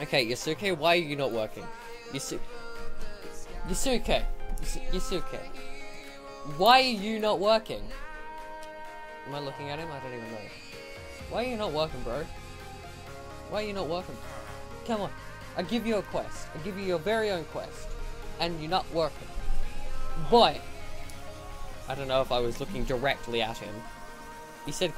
Okay, Yasuke, why are you not working? Yasu Yasuke, Yasu Yasuke, why are you not working? Am I looking at him? I don't even know. Why are you not working, bro? Why are you not working? Come on, I give you a quest. I give you your very own quest, and you're not working. boy. I don't know if I was looking directly at him. He said